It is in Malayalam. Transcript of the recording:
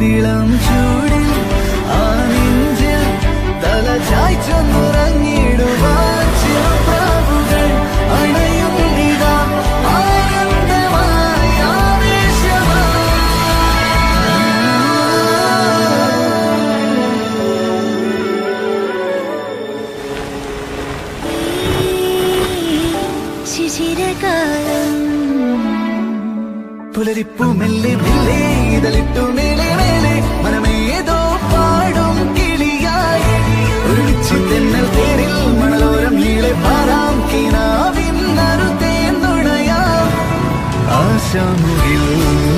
തളിരിളം ചൂടിൽ ആ നെഞ്ചിൽ തല ചായ്ച്ചൊന്നുറങ്ങിടുവാൻ ചില പ്രാവുകൾ അണയുന്നിതാ ആനന്ദമായി ആവേശമായി ശിശിരകാലം പുലരിപ്പു മെല്ലെ മെല്ലെ ഇതളിട്ടു ആശാമുകിൽ അതിരിടാവാനിലായി